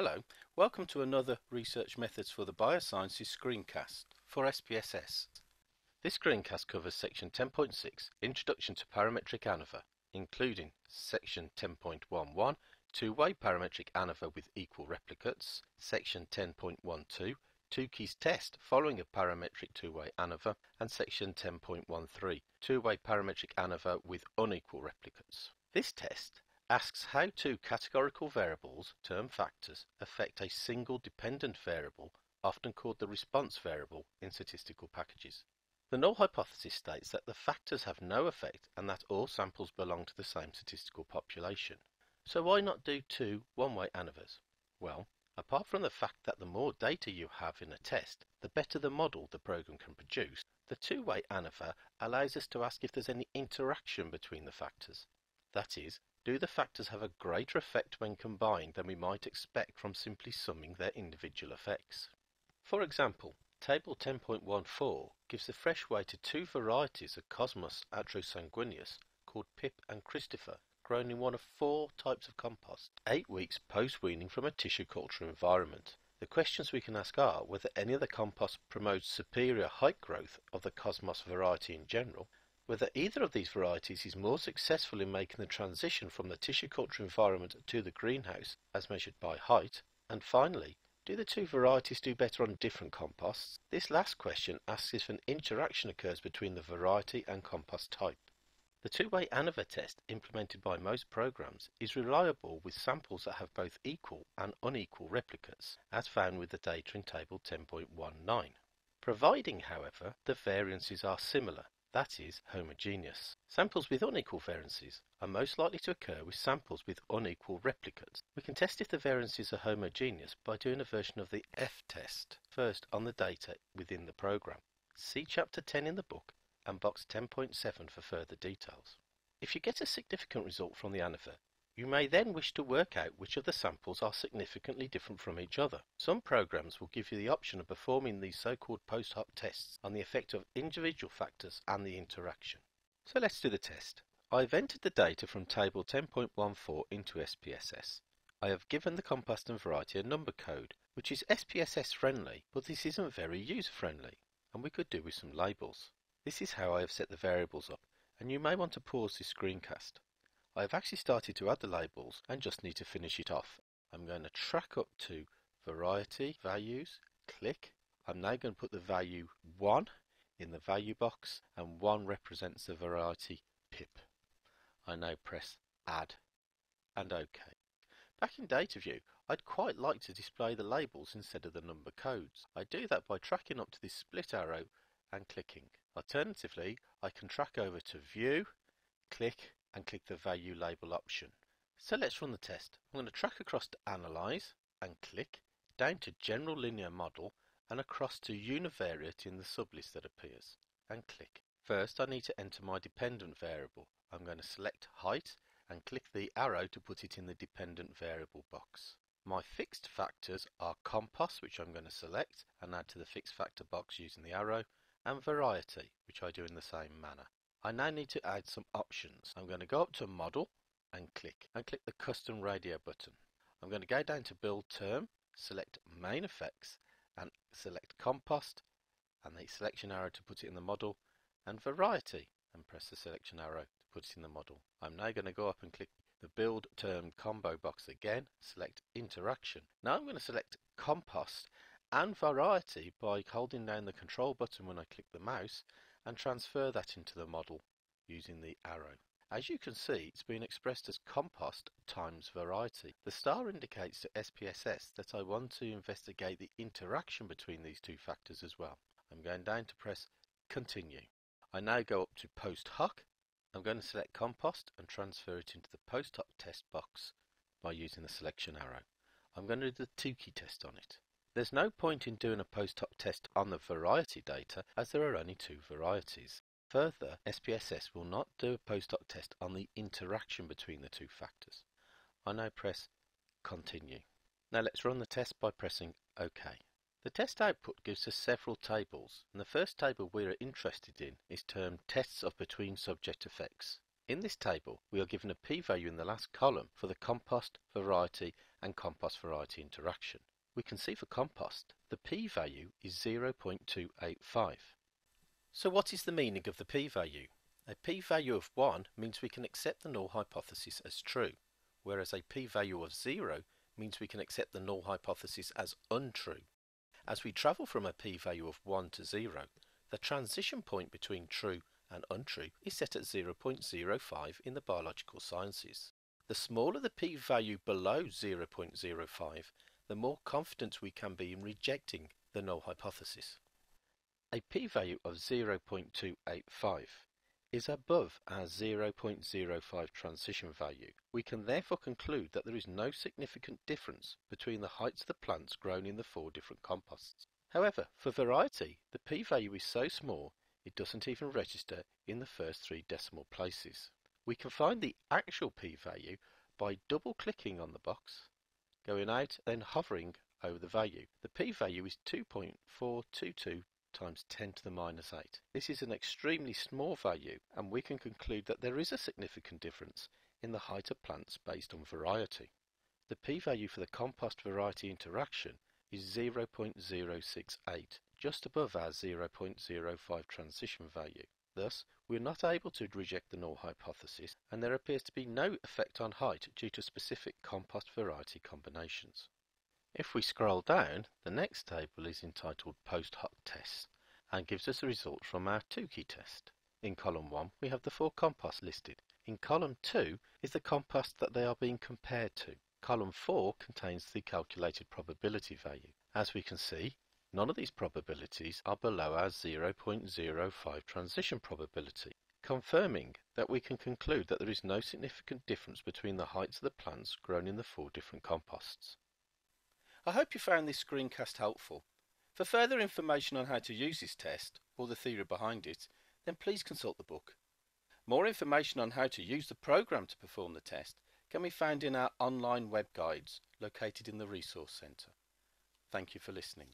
Hello, welcome to another Research Methods for the Biosciences screencast for SPSS. This screencast covers section 10.6, Introduction to Parametric ANOVA, including section 10.11, Two-way parametric ANOVA with equal replicates, section 10.12, Tukey's test following a parametric two-way ANOVA, and section 10.13, two-way parametric ANOVA with unequal replicates. This test asks how two categorical variables, term factors, affect a single dependent variable, often called the response variable in statistical packages. The null hypothesis states that the factors have no effect and that all samples belong to the same statistical population. So why not do two one-way ANOVAs? Well, apart from the fact that the more data you have in a test, the better the model the program can produce, the two-way ANOVA allows us to ask if there's any interaction between the factors. That is, do the factors have a greater effect when combined than we might expect from simply summing their individual effects? For example, Table 10.14 gives the fresh weight to two varieties of Cosmos atrosanguineus called Pip and Christopher grown in one of four types of compost, eight weeks post-weaning from a tissue culture environment. The questions we can ask are whether any of the compost promotes superior height growth of the Cosmos variety in general, whether either of these varieties is more successful in making the transition from the tissue culture environment to the greenhouse as measured by height, and finally, do the two varieties do better on different composts? This last question asks if an interaction occurs between the variety and compost type. The two-way ANOVA test implemented by most programs is reliable with samples that have both equal and unequal replicates, as found with the data in table 10.19. Providing, however, the variances are similar, that is, homogeneous. Samples with unequal variances are most likely to occur with samples with unequal replicates. We can test if the variances are homogeneous by doing a version of the F-test, first on the data within the program. See chapter 10 in the book and box 10.7 for further details. If you get a significant result from the ANOVA, you may then wish to work out which of the samples are significantly different from each other. Some programs will give you the option of performing these so-called post hoc tests on the effect of individual factors and the interaction. So let's do the test. I've entered the data from table 10.14 into SPSS. I have given the compost and variety a number code, which is SPSS friendly, but this isn't very user friendly, and we could do with some labels. This is how I have set the variables up, and you may want to pause this screencast. I have actually started to add the labels and just need to finish it off. I'm going to track up to variety values, click. I'm now going to put the value 1 in the value box and 1 represents the variety pip. I now press add and OK. Back in data view, I'd quite like to display the labels instead of the number codes. I do that by tracking up to this split arrow and clicking. Alternatively, I can track over to view, click and click the value label option. So let's run the test. I'm going to track across to Analyze and click down to General Linear Model and across to Univariate in the sublist that appears and click. First I need to enter my dependent variable. I'm going to select height and click the arrow to put it in the dependent variable box. My fixed factors are compost which I'm going to select and add to the fixed factor box using the arrow and variety which I do in the same manner. I now need to add some options. I'm going to go up to Model and click and click the Custom Radio button. I'm going to go down to Build Term, select Main Effects and select Compost and the selection arrow to put it in the model and Variety and press the selection arrow to put it in the model. I'm now going to go up and click the Build Term Combo box again, select Interaction. Now I'm going to select Compost and Variety by holding down the Control button when I click the mouse and transfer that into the model using the arrow. As you can see, it's been expressed as compost times variety. The star indicates to SPSS that I want to investigate the interaction between these two factors as well. I'm going down to press continue. I now go up to post hoc. I'm going to select compost and transfer it into the post hoc test box by using the selection arrow. I'm going to do the Tukey test on it. There's no point in doing a post hoc test on the variety data as there are only two varieties. Further, SPSS will not do a post hoc test on the interaction between the two factors. I now press continue. Now let's run the test by pressing OK. The test output gives us several tables, and the first table we are interested in is termed Tests of Between Subject Effects. In this table, we are given a p-value in the last column for the compost, variety and compost variety interaction. We can see for compost, the p-value is 0.285. So what is the meaning of the p-value? A p-value of 1 means we can accept the null hypothesis as true, whereas a p-value of 0 means we can accept the null hypothesis as untrue. As we travel from a p-value of 1 to 0, the transition point between true and untrue is set at 0.05 in the biological sciences. The smaller the p-value below 0.05, the more confident we can be in rejecting the null hypothesis. A p-value of 0.285 is above our 0.05 transition value. We can therefore conclude that there is no significant difference between the heights of the plants grown in the four different composts. However, for variety, the p-value is so small it doesn't even register in the first three decimal places. We can find the actual p-value by double-clicking on the box, going out, then hovering over the value. The p-value is 2.422 times 10 to the minus 8. This is an extremely small value and we can conclude that there is a significant difference in the height of plants based on variety. The p-value for the compost variety interaction is 0.068, just above our 0.05 transition value. Thus, we are not able to reject the null hypothesis, and there appears to be no effect on height due to specific compost variety combinations. If we scroll down, the next table is entitled Post Hoc Tests and gives us the results from our Tukey test. In column 1 we have the four composts listed. In column 2 is the compost that they are being compared to. Column 4 contains the calculated probability value. As we can see, none of these probabilities are below our 0.05 transition probability, confirming that we can conclude that there is no significant difference between the heights of the plants grown in the four different composts. I hope you found this screencast helpful. For further information on how to use this test, or the theory behind it, then please consult the book. More information on how to use the program to perform the test can be found in our online web guides located in the Resource Centre. Thank you for listening.